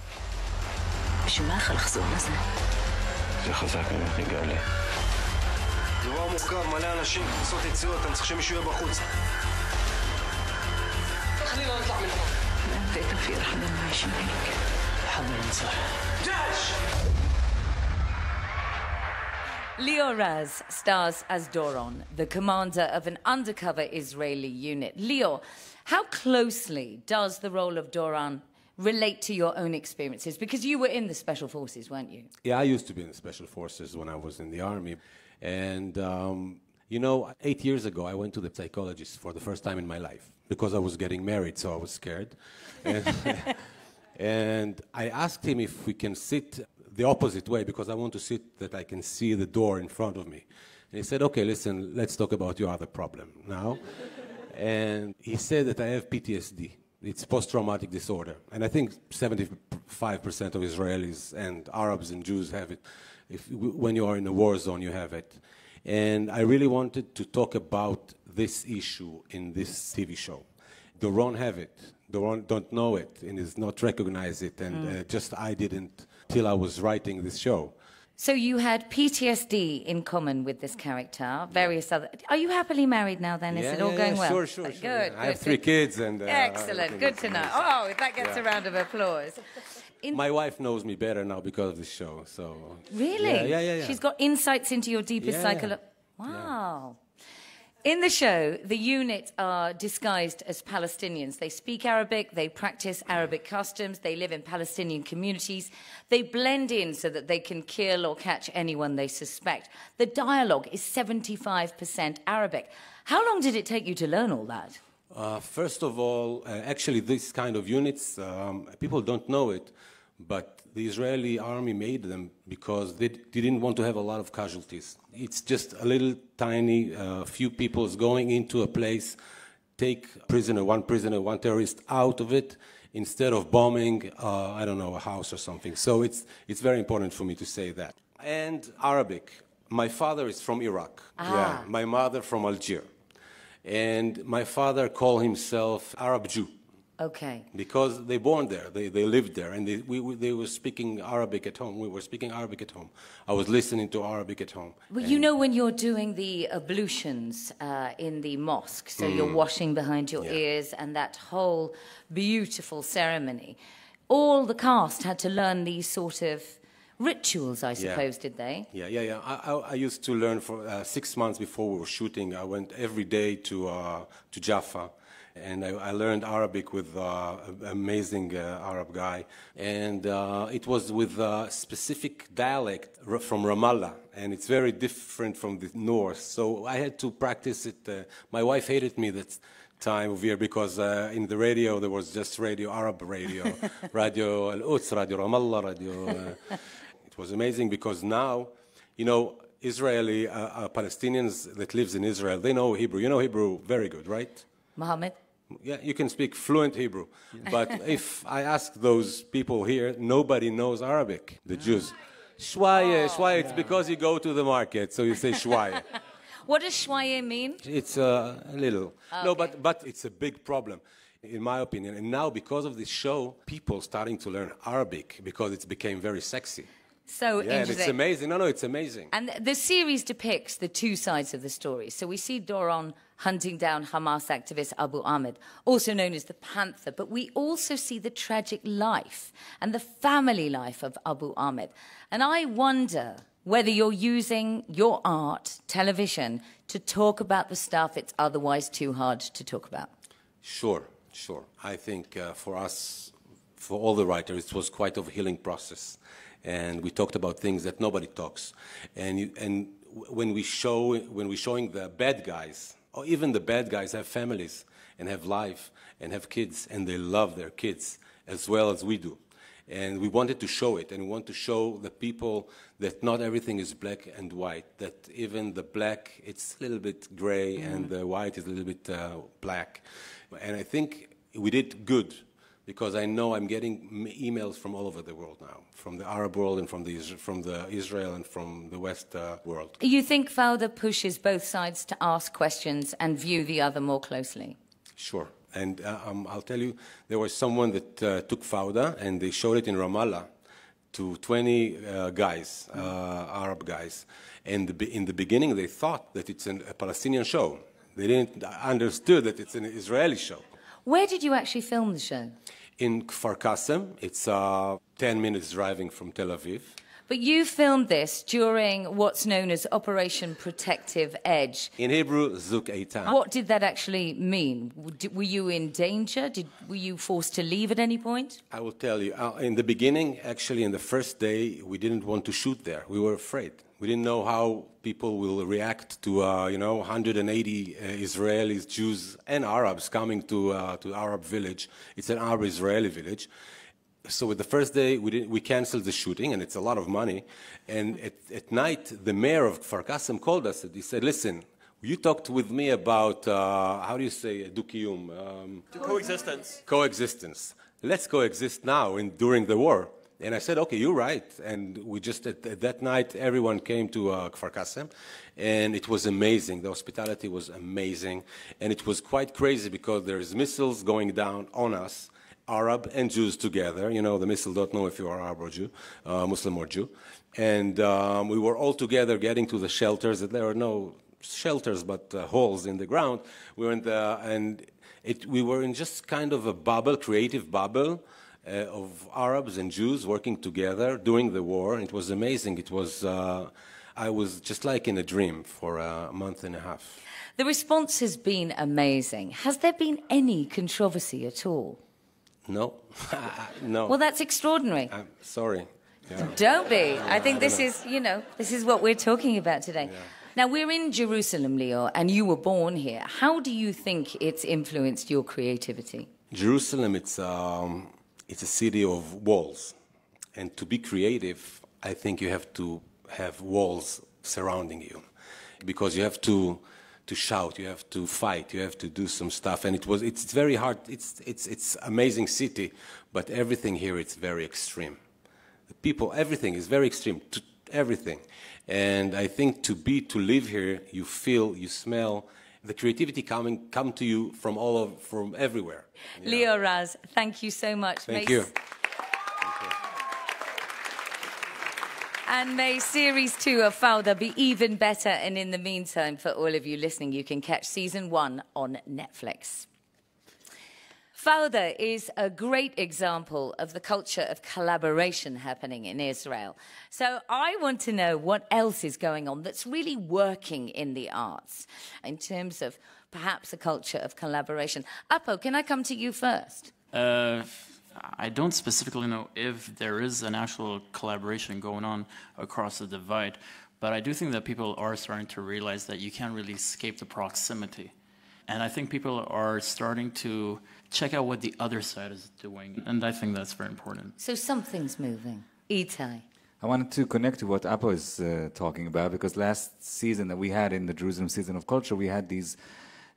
Lior Raz stars as Doron, the commander of an undercover Israeli unit. Lior, how closely does the role of Doron relate to your own experiences? Because you were in the special forces, weren't you? Yeah, I used to be in the special forces when I was in the army. And, um, you know, eight years ago, I went to the psychologist for the first time in my life because I was getting married, so I was scared. And, [laughs] and I asked him if we can sit the opposite way because I want to sit that I can see the door in front of me. And he said, okay, listen, let's talk about your other problem now. [laughs] and he said that I have PTSD. It's post-traumatic disorder. And I think 75% of Israelis and Arabs and Jews have it. If, when you are in a war zone, you have it. And I really wanted to talk about this issue in this TV show. Doron have it. Doron don't know it and is not recognize it. And Mm. uh, just I didn't till I was writing this show. So you had PTSD in common with this character, various other. Are you happily married now? Then is Yeah, it all yeah, going yeah, well? Sure, sure, Good. sure. yeah. Good. I have three kids and uh, Excellent. Good to know. [laughs] Oh, that gets Yeah. a round of applause. In- My wife knows me better now because of this show. So Really? Yeah, yeah, yeah. yeah. She's got insights into your deepest Yeah, yeah. psychology. Wow. In the show, the unit are disguised as Palestinians. They speak Arabic, they practice Arabic customs, they live in Palestinian communities. They blend in so that they can kill or catch anyone they suspect. The dialogue is 75% Arabic. How long did it take you to learn all that? Uh, first of all, uh, actually, this kind of units, um, people don't know it, but the Israeli army made them because they, they didn't want to have a lot of casualties. It's just a little tiny uh, few people going into a place, take prisoner, one prisoner, one terrorist out of it, instead of bombing, uh, I don't know, a house or something. So it's, it's very important for me to say that. And Arabic. My father is from Iraq. Ah. Yeah. My mother from Algeria. And my father called himself Arab Jew Okay. because they born there, they, they lived there, and they, we, we, they were speaking Arabic at home. We were speaking Arabic at home. I was listening to Arabic at home. Well, you know, when you're doing the ablutions uh, in the mosque, so you're Mm. washing behind your ears and that whole beautiful ceremony, all the cast had to learn these sort of rituals, I Yeah. suppose, did they? Yeah, yeah, yeah. I, I, I used to learn for uh, six months before we were shooting. I went every day to, uh, to Jaffa. And I, I learned Arabic with uh, an amazing uh, Arab guy. And uh, it was with a specific dialect from Ramallah. And it's very different from the north. So I had to practice it. Uh, my wife hated me that time of year because uh, in the radio there was just radio, Arab radio, [laughs] Radio Al Quds, Radio Ramallah, Radio. Uh, it was amazing because now, you know, Israeli uh, Palestinians that lives in Israel, they know Hebrew. You know Hebrew very good, right? Mohammed? Yeah, you can speak fluent Hebrew. But [laughs] if I ask those people here, nobody knows Arabic, the Jews. Shwaye, shwaye, it's because you go to the market, so you say [laughs] shwaye. What does shwaye mean? It's uh, a little. No, but, but it's a big problem, in my opinion. And now, because of this show, people starting to learn Arabic because it's became very sexy. So yeah, and it's amazing. No, no, it's amazing. And the series depicts the two sides of the story. So we see Doron hunting down Hamas activist Abu Ahmed, also known as the Panther, but we also see the tragic life and the family life of Abu Ahmed. And I wonder whether you're using your art, television, to talk about the stuff it's otherwise too hard to talk about. Sure, sure. I think uh, for us, for all the writers, it was quite a healing process. And we talked about things that nobody talks. And, you, and when, we show, when we're showing the bad guys, or even the bad guys have families and have life and have kids, and they love their kids as well as we do. And we wanted to show it, and we want to show the people that not everything is black and white, that even the black, it's a little bit gray, and the white is a little bit uh, black. And I think we did good because I know I'm getting emails from all over the world now, from the Arab world and from the, from the Israel and from the West uh, world. You think Fauda pushes both sides to ask questions and view the other more closely? Sure. And uh, um, I'll tell you, there was someone that uh, took Fauda and they showed it in Ramallah to 20 uh, guys, uh, Arab guys. And the, in the beginning, they thought that it's an, a Palestinian show. They didn't understood that it's an Israeli show. Where did you actually film the show? In Kfar Kasem, it's uh, 10 minutes driving from Tel Aviv. But you filmed this during what's known as Operation Protective Edge. In Hebrew, Zuk Eitan. What did that actually mean? Were you in danger? Did, were you forced to leave at any point? I will tell you. Uh, in the beginning, actually, in the first day, we didn't want to shoot there. We were afraid. We didn't know how people will react to, uh, you know, 180 uh, Israelis, Jews, and Arabs coming to uh, to Arab village. It's an Arab-Israeli village. So with the first day, we, didn't, we canceled the shooting, and it's a lot of money. And at, at night, the mayor of Kfar called us, and he said, listen, you talked with me about, uh, how do you say, dukiyum? Um, Coexistence. coexistence. Let's coexist now in, during the war. And I said, okay, you're right. And we just, at, at that night, everyone came to uh, Kfar Kasem, and it was amazing. The hospitality was amazing. And it was quite crazy because there's missiles going down on us, Arab and Jews together. You know, the missile don't know if you are Arab or Jew, uh, Muslim or Jew. And um, we were all together getting to the shelters. There were no shelters, but uh, holes in the ground. We the, and it, we were in just kind of a bubble, creative bubble. Uh, of Arabs and Jews working together during the war. It was amazing. It was, uh, I was just like in a dream for a month and a half. The response has been amazing. Has there been any controversy at all? No, [laughs] no. Well, that's extraordinary. I'm sorry. Yeah. Don't be. I think I this know. is, you know, this is what we're talking about today. Now, we're in Jerusalem, Lior, and you were born here. How do you think it's influenced your creativity? Jerusalem, it's, um, it's a city of walls. And to be creative, I think you have to have walls surrounding you. Because you have to, to shout, you have to fight, you have to do some stuff. And it was, it's very hard. It's, it's, it's amazing city, but everything here, it's very extreme. The people, everything is very extreme. To, everything. And I think to be, to live here, you feel, you smell, the creativity coming, come to you from all of, from everywhere. Lior Raz, thank you so much. Thank May you. And may series two of Fauda be even better. And in the meantime, for all of you listening, you can catch season one on Netflix. Fauda is a great example of the culture of collaboration happening in Israel. So I want to know what else is going on that's really working in the arts in terms of perhaps a culture of collaboration. Apo, can I come to you first? Uh, I don't specifically know if there is an actual collaboration going on across the divide, but I do think that people are starting to realize that you can't really escape the proximity. And I think people are starting to check out what the other side is doing, and I think that's very important. So something's moving. Itai. I wanted to connect to what Apo is uh, talking about because last season that we had in the Jerusalem season of culture, we had these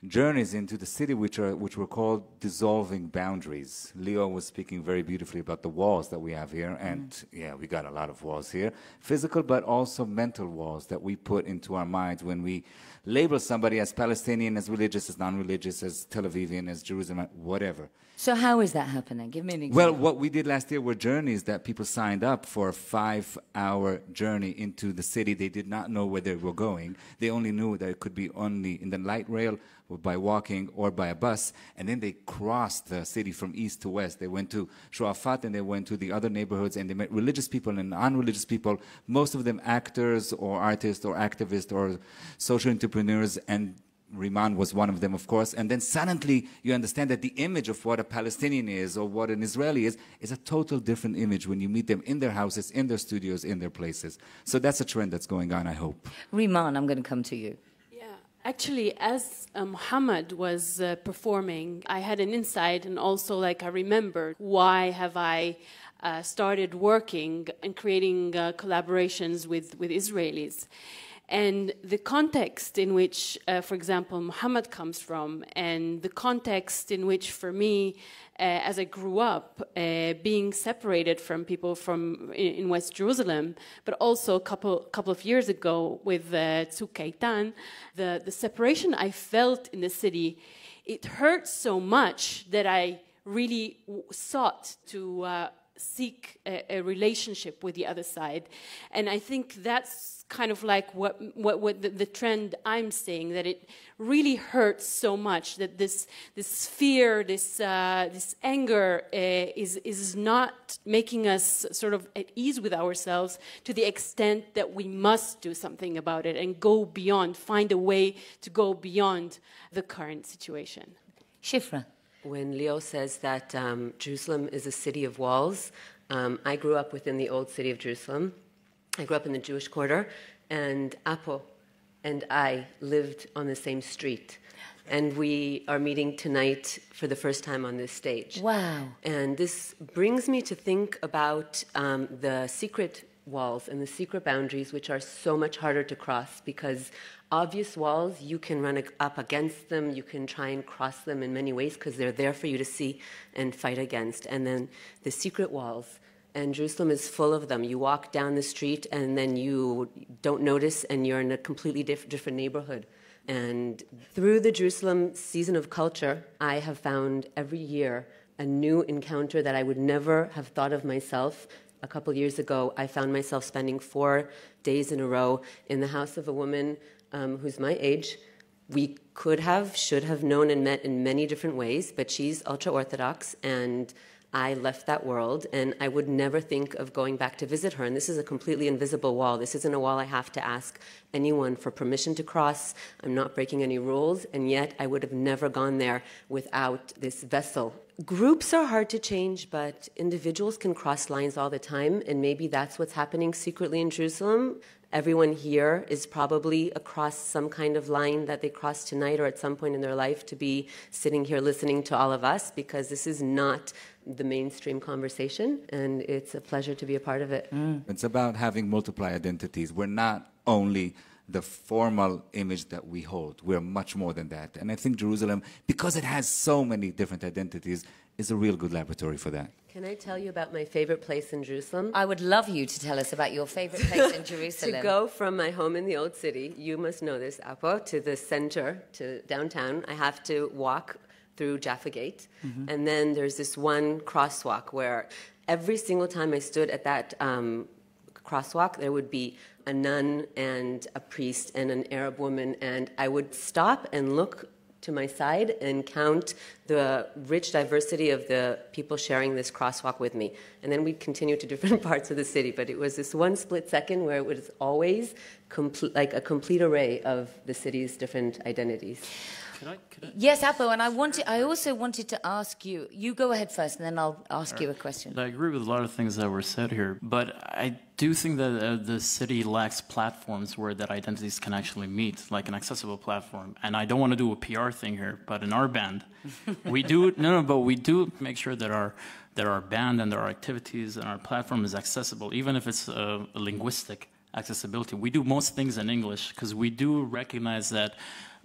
journeys into the city which are which were called dissolving boundaries. Lior was speaking very beautifully about the walls that we have here, and yeah, we got a lot of walls here, physical but also mental walls that we put into our minds when we label somebody as Palestinian, as religious, as non-religious, as Tel Avivian, as Jerusalem, whatever. So how is that happening? Give me an example. Well, what we did last year were journeys that people signed up for a five-hour journey into the city. They did not know where they were going. They only knew that it could be only in the light rail or by walking or by a bus. And then they crossed the city from east to west. They went to Shuafat and they went to the other neighborhoods and they met religious people and non-religious people, most of them actors or artists or activists or social entrepreneurs and Riman was one of them, of course. And then suddenly you understand that the image of what a Palestinian is or what an Israeli is is a total different image when you meet them in their houses, in their studios, in their places. So that's a trend that's going on, I hope. Riman, I'm going to come to you. Yeah, Actually, as uh, Muhammad was uh, performing, I had an insight, and also like I remembered why have I uh, started working and creating uh, collaborations with with Israelis, and the context in which, uh, for example, Muhammad comes from, and the context in which, for me, uh, as I grew up, uh, being separated from people from in, West Jerusalem, but also a couple couple of years ago with uh, the the separation I felt in the city, it hurt so much that I really sought to uh, seek a, a, relationship with the other side. And I think that's kind of like what, what, what the, the, trend I'm seeing, that it really hurts so much that this, this fear, this, uh, this anger uh, is, is not making us sort of at ease with ourselves to the extent that we must do something about it and go beyond, find a way to go beyond the current situation. Shifra. When Lior says that um, Jerusalem is a city of walls, um, I grew up within the old city of Jerusalem. I grew up in the Jewish quarter, and Apo and I lived on the same street. And we are meeting tonight for the first time on this stage. Wow. And this brings me to think about um, the secret walls and the secret boundaries, which are so much harder to cross because obvious walls, you can run up against them, you can try and cross them in many ways because they're there for you to see and fight against. And then the secret walls, and Jerusalem is full of them. You walk down the street and then you don't notice, and you're in a completely diff- different neighborhood. And through the Jerusalem season of culture, I have found every year a new encounter that I would never have thought of myself a couple years ago, I found myself spending four days in a row in the house of a woman um, who's my age. We could have, should have known and met in many different ways, but she's ultra Orthodox, and I left that world, and I would never think of going back to visit her. And this is a completely invisible wall. This isn't a wall I have to ask anyone for permission to cross. I'm not breaking any rules, and yet I would have never gone there without this vessel Groups are hard to change, but individuals can cross lines all the time, and maybe that's what's happening secretly in Jerusalem. Everyone here is probably across some kind of line that they crossed tonight or at some point in their life to be sitting here listening to all of us because this is not the mainstream conversation, and it's a pleasure to be a part of it. Mm. It's about having multiple identities. We're not only the formal image that we hold. We're much more than that. And I think Jerusalem, because it has so many different identities, is a real good laboratory for that. Can I tell you about my favorite place in Jerusalem? I would love you to tell us about your favorite place in [laughs] Jerusalem. to go from my home in the old city, you must know this, Apo, to the center, to downtown, I have to walk through Jaffa Gate. Mm-hmm. And then there's this one crosswalk where every single time I stood at that um, crosswalk, there would be a nun and a priest and an Arab woman, and I would stop and look to my side and count the rich diversity of the people sharing this crosswalk with me. And then we'd continue to different [laughs] parts of the city, but it was this one split second where it was always like a complete array of the city's different identities. Could I, could I? Yes, Apo, and I wanted. I also wanted to ask you. You go ahead first, and then I'll ask right. you a question. I agree with a lot of things that were said here, but I do think that uh, the city lacks platforms where that identities can actually meet, like an accessible platform. And I don't want to do a PR thing here, but in our band, [laughs] we do no, no, but we do make sure that our that our band and our activities and our platform is accessible, even if it's a linguistic accessibility. We do most things in English because we do recognize that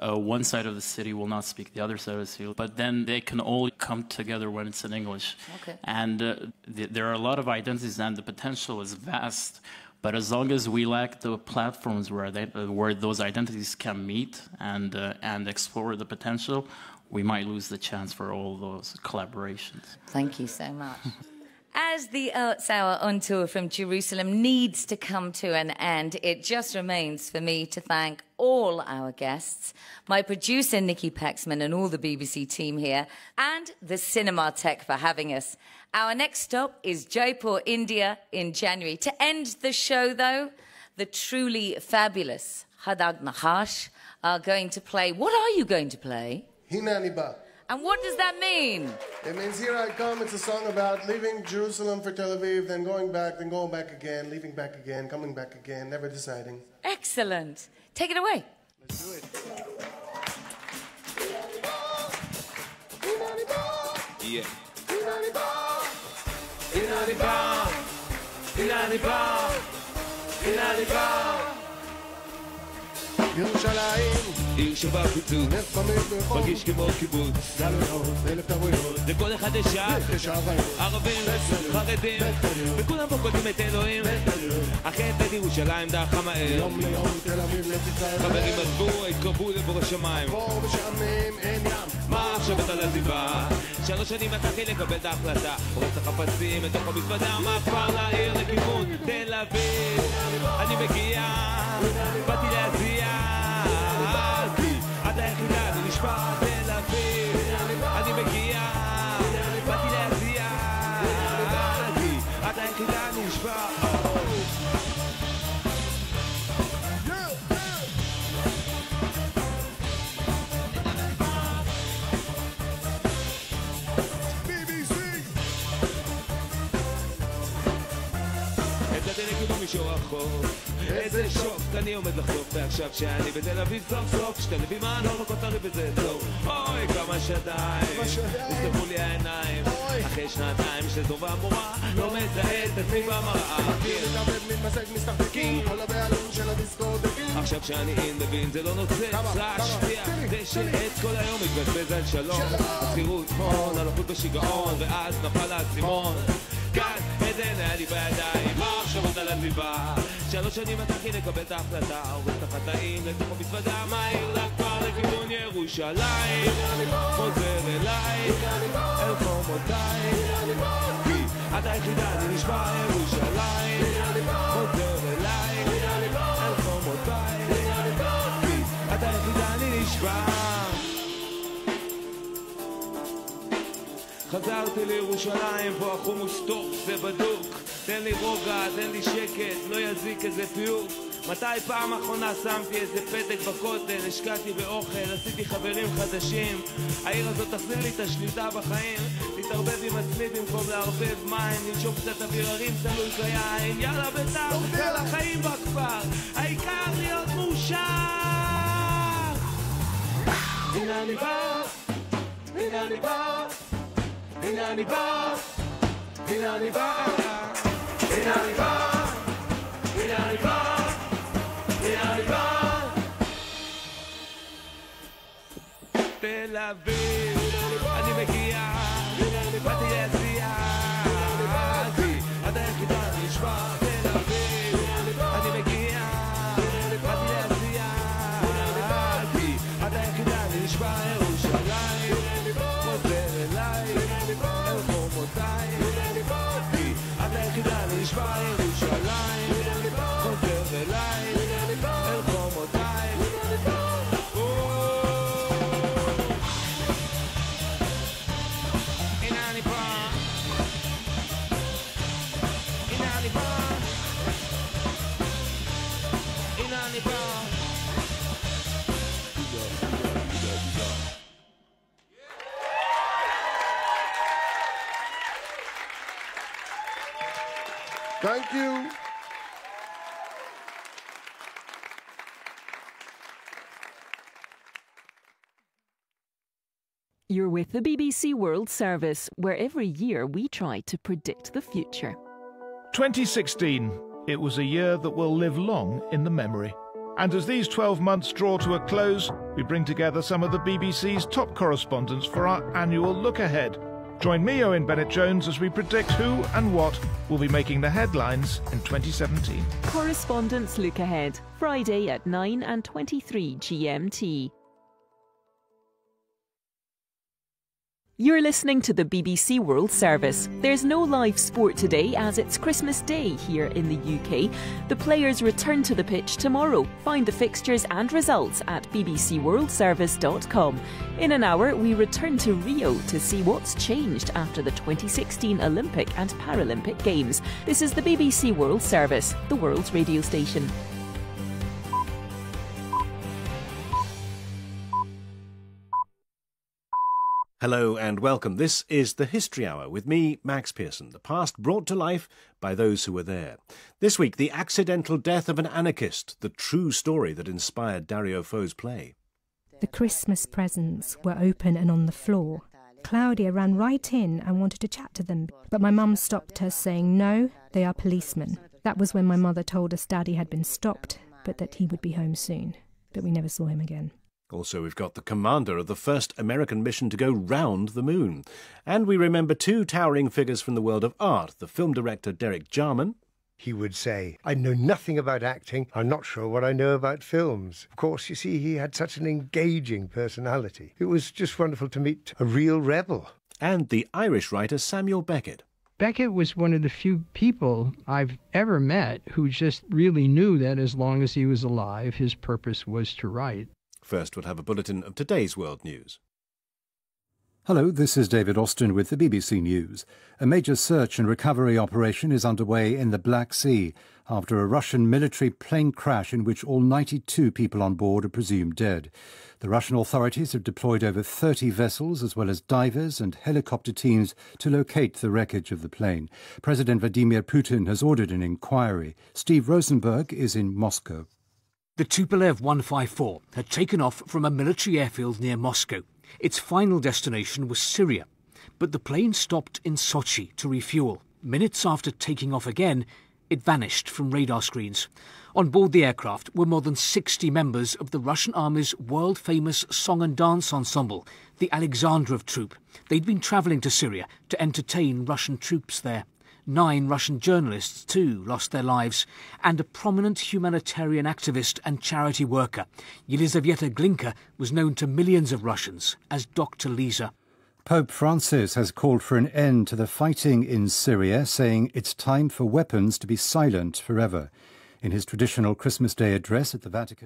uh, one side of the city will not speak the other side of the city, but then they can all come together when it's in English. Okay. And uh, th- there are a lot of identities, and the potential is vast. But as long as we lack the platforms where they, uh, where those identities can meet and uh, and explore the potential, we might lose the chance for all those collaborations. Thank you so much. [laughs] As the Arts Hour on tour from Jerusalem needs to come to an end, it just remains for me to thank all our guests, my producer Nikki Paxman and all the BBC team here, and the Cinematheque for having us. Our next stop is Jaipur, India in January. To end the show, though, the truly fabulous Hadag Nahash are going to play. What are you going to play? And what does that mean? It means Here I Come. It's a song about leaving Jerusalem for Tel Aviv, then going back, then going back again, leaving back again, coming back again, never deciding. Excellent. Take it away. Let's do it. Yeah. ירושלים, עיר שבה פיצוץ, מרגיש כמו קיבוץ, גלויות, אלף תרבויות, לכל אחד יש שעה, ערבים, חרדים, וכולם פה קודמים את אלוהים, את ירושלים דעכה מהר, יום ליום תל אביב לתצטער, חברים עזבו, התקרבו לבור השמיים, בור משעמם, אין ים, מה עכשיו אתה לעזיבה? שלוש שנים מתחיל לקבל את ההחלטה, פורץ החפצים לתוך המזוודה, מהכפר לעיר לכיוון תל אביב, אני מגיע, באתי להזיע, חיפה, תל אביב, אני מגיע, באתי להזיע, את היחידה נשבע. מישור החוף איזה שוק אני עומד לחלוף ועכשיו שאני בתל אביב סוף סוף שתי לוי מה לא מכות הרי בזה טוב. אוי כמה שדיים נפתחו לי העיניים. אחרי שנתיים של טובה מורה לא מזהה את עצמי במראה של הדיסקוטקים, עכשיו שאני אין מבין זה לא נוצץ רעש שפיע דשא כל היום מתבזבז על שלום. השכירות הון הלכות בשיגעון ואז נפל האסימון. כאן עדן היה לי בידיים. מה עכשיו אתה לסביבה שלוש שנים מתחיל לקבל את ההחלטה הורס את החטאים לתוך המזוודה מהעיר לכפר לכיוון ירושלים. חוזר אליי אל חומותיי כי את היחידה אני נשבע ירושלים. חוזר אליי אל חומותיי כי את היחידה אני נשבע. חזרתי לירושלים, פה החומוס טוב, זה בדוק. תן לי רוגע, תן לי שקט, לא יזיק איזה פיוק. מתי פעם אחרונה שמתי איזה פתק בכותל, השקעתי באוכל, עשיתי חברים חדשים. העיר הזאת תחזיר לי את השליטה בחיים, להתערבב עם עצמי במקום לערבב מים, לנשום קצת אוויר הרים תלוי כיין. יאללה בית"ר, זה לחיים בכפר, העיקר להיות מאושר. הנה אני בא, הנה אני בא. הנה אני בא, הנה אני בא, Il arrive, il arrive, il arrive. Te. Thank you. You're with the BBC World Service, where every year we try to predict the future. 2016 it was a year that will live long in the memory. And as these 12 months draw to a close, we bring together some of the BBC's top correspondents for our annual look ahead. Join me, Owen Bennett Jones, as we predict who and what will be making the headlines in 2017. Correspondents look ahead, Friday at 9 and 23 GMT. You're listening to the BBC World Service. There's no live sport today as it's Christmas Day here in the UK. The players return to the pitch tomorrow. Find the fixtures and results at bbcworldservice.com. In an hour, we return to Rio to see what's changed after the 2016 Olympic and Paralympic Games. This is the BBC World Service, the world's radio station. Hello and welcome. This is the History Hour with me, Max Pearson. The past brought to life by those who were there. This week, the accidental death of an anarchist, the true story that inspired Dario Fo's play. The Christmas presents were open and on the floor. Claudia ran right in and wanted to chat to them, but my mum stopped her, saying, No, they are policemen. That was when my mother told us Daddy had been stopped, but that he would be home soon. but we never saw him again. Also, we've got the commander of the first American mission to go round the moon. And we remember two towering figures from the world of art the film director Derek Jarman. He would say, I know nothing about acting. I'm not sure what I know about films. Of course, you see, he had such an engaging personality. It was just wonderful to meet a real rebel. And the Irish writer Samuel Beckett. Beckett was one of the few people I've ever met who just really knew that as long as he was alive, his purpose was to write. First, we'll have a bulletin of today's world news. Hello, this is David Austin with the BBC News. A major search and recovery operation is underway in the Black Sea after a Russian military plane crash in which all 92 people on board are presumed dead. The Russian authorities have deployed over 30 vessels as well as divers and helicopter teams to locate the wreckage of the plane. President Vladimir Putin has ordered an inquiry. Steve Rosenberg is in Moscow. The Tupolev 154 had taken off from a military airfield near Moscow. Its final destination was Syria, but the plane stopped in Sochi to refuel. Minutes after taking off again, it vanished from radar screens. On board the aircraft were more than 60 members of the Russian Army's world famous song and dance ensemble, the Alexandrov Troupe. They'd been travelling to Syria to entertain Russian troops there. Nine Russian journalists, too, lost their lives, and a prominent humanitarian activist and charity worker, Yelizaveta Glinka, was known to millions of Russians as Dr. Lisa. Pope Francis has called for an end to the fighting in Syria, saying it's time for weapons to be silent forever. In his traditional Christmas Day address at the Vatican,